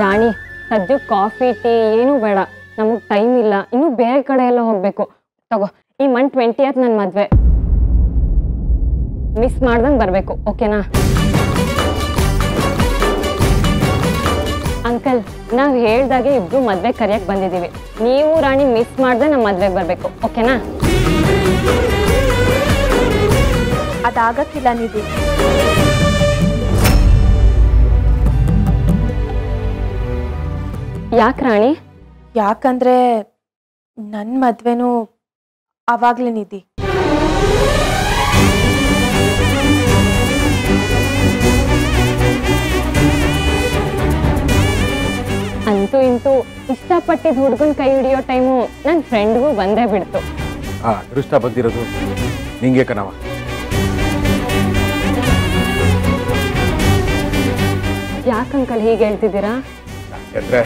ರಾಣಿ ಸದ್ಯ coffee tea ಏನೂ ಬೇಡ. ನಮಗೆ ಟೈಮ್ ಇಲ್ಲ. ಇನ್ನು ಬೇರೆ ಕಡೆ ಎಲ್ಲ ಹೋಗ್ಬೇಕು. ತಗೋ, ಈ ಮಂತ್ ಟ್ವೆಂಟಿಯತ್ ನನ್ನ ಮದ್ವೆ. ಮಿಸ್ ಮಾಡ್ದಂಗೆ ಬರಬೇಕು ಓಕೆನಾ ಅಂಕಲ್ ನಾವು ಹೇಳ್ದಾಗೆ ಇಬ್ರು ಮದ್ವೆ ಕರಿಯಕ್ಕೆ ಬಂದಿದ್ದೀವಿ ನೀವು ರಾಣಿ ಮಿಸ್ ಮಾಡ್ದೆ ನಮ್ಮ ಮದ್ವೆಗೆ ಬರಬೇಕು ಓಕೆನಾ ಅದಾಗಕ್ಕಿಲ್ಲ ನಿಧಿ. ಯಾಕೆ ರಾಣಿ? ಯಾಕಂದ್ರೆ ನನ್ನ ಮದ್ವೆನೂ ಅವಾಗ್ಲೇ ನಿಧಿ. ಅಂತೂ ಇಂತೂ ಇಷ್ಟಪಟ್ಟಿದ್ದ ಹುಡುಗನ ಕೈ ಹಿಡಿಯೋ ಟೈಮು ನನ್ನ ಫ್ರೆಂಡ್ಗೂ ಬಂದೇ ಬಿಡ್ತು. ಆ ಅದೃಷ್ಟ ಬಂದಿರೋದು ನಿಂಗೆ ಕಣವ ಯಾಕೆ ಅಂಕಲ್ ಹೀಗೆ ಹೇಳ್ತಿದ್ದೀರಾ? ಯಾಕೆಂದ್ರೆ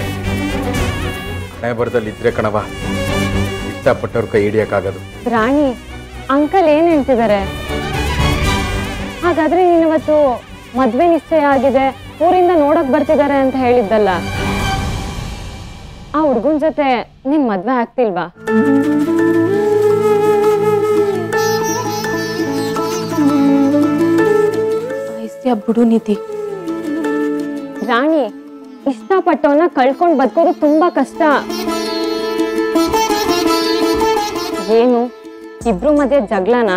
ಹಣೆ ಬರದಲ್ಲಿ ಇದ್ರೆ ಕಣವ ಇಷ್ಟಪಟ್ಟವ್ರ ಕೈ ಹಿಡಿಯಕ್ಕಾಗದು. ರಾಣಿ ಅಂಕಲ್ ಏನ್ ಹೇಳ್ತಿದ್ದಾರೆ? ಹಾಗಾದ್ರೆ ನೀನಿವತ್ತು ಮದ್ವೆ ನಿಶ್ಚಯ ಆಗಿದೆ ಊರಿಂದ ನೋಡಕ್ ಬರ್ತಿದ್ದಾರೆ ಅಂತ ಹೇಳಿದ್ದಲ್ಲ. ಆ ಹುಡ್ಗನ್ ಜೊತೆ ನಿನ್ ಮದ್ವೆ ಆಗ್ತಿಲ್ವಾ? ಬಿಡು ನಿಧಿ. ರಾಣಿ ಇಷ್ಟಪಟ್ಟವನ್ನ ಕಳ್ಕೊಂಡು ಬದುಕೋದು ತುಂಬಾ ಕಷ್ಟ. ಏನು? ಇಬ್ರು ಮಧ್ಯೆ ಜಗಳನ?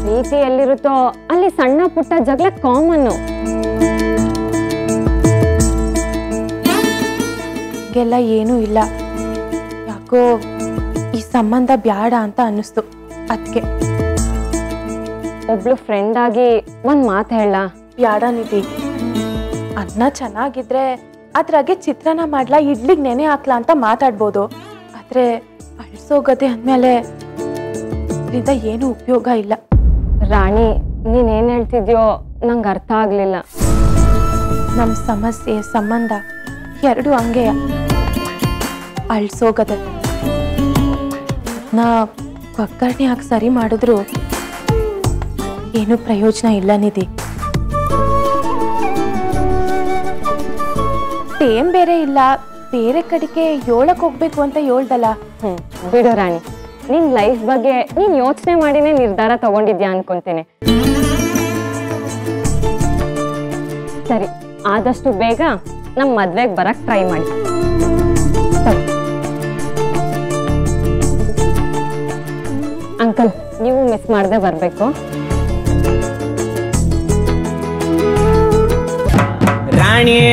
ಪ್ರೀತಿ ಎಲ್ಲಿರುತ್ತೋ ಅಲ್ಲಿ ಸಣ್ಣ ಪುಟ್ಟ ಜಗಳ ಕಾಮನ್ನು ಗೆಲ್ಲ ಏನೂ ಇಲ್ಲ. ಯಾಕೋ ಈ ಸಂಬಂಧ ಬ್ಯಾಡ ಅಂತ ಅನ್ನಿಸ್ತು ಅದಕ್ಕೆ ಒಬ್ಳು ಫ್ರೆಂಡ್ ಆಗಿ ಒಂದ್ ಮಾತು ಹೇಳ. ಬ್ಯಾಡ ನಿಧಿ. ಅನ್ನ ಚೆನ್ನಾಗಿದ್ರೆ ಅದ್ರಾಗೆ ಚಿತ್ರಾನ್ನ ಮಾಡ್ಲಾ ಇಡ್ಲಿಗೆ ನೆನೆ ಹಾಕ್ಲಾ ಅಂತ ಮಾತಾಡ್ಬೋದು. ಆದ್ರೆ ಅಳ್ಸೋಗದೆ ಅಂದ್ಮೇಲೆ ಇದರಿಂದ ಏನು ಉಪಯೋಗ ಇಲ್ಲ. ರಾಣಿ ನೀನ್ ಏನ್ ಹೇಳ್ತಿದ್ಯೋ ನಂಗೆ ಅರ್ಥ ಆಗ್ಲಿಲ್ಲ. ನಮ್ಮ ಸಮಸ್ಯೆ ಸಂಬಂಧ ಎರಡು ಹಂಗೆಯ ಅಳ್ಸೋಗದೆ ನಾ ಒಗ್ಗರಣೆ ಹಾಕಿ ಸರಿ ಮಾಡಿದ್ರು ಏನು ಪ್ರಯೋಜನ ಇಲ್ಲ ನಿಧಿ. ಟೇಮ್ ಬೇರೆ ಇಲ್ಲ ಬೇರೆ ಕಡೆಗೆ ಹೇಳಕ್ ಹೋಗ್ಬೇಕು ಅಂತ ಹೇಳ್ದಲ್ಲ? ಹ್ಮ್ ಬಿಡು ರಾಣಿ. ನಿನ್ ಲೈಫ್ ಬಗ್ಗೆ ನೀನ್ ಯೋಚನೆ ಮಾಡಿನೇ ನಿರ್ಧಾರ ತಗೊಂಡಿದ್ಯಾ ಅನ್ಕೊಂತೇನೆ. ಸರಿ ಆದಷ್ಟು ಬೇಗ ನಮ್ ಮದ್ವೆಗ್ ಬರಕ್ ಟ್ರೈ ಮಾಡಿ. ಅಂಕಲ್ ನೀವು ಮಿಸ್ ಮಾಡದೆ ಬರ್ಬೇಕು. ರಾಣಿಯೇ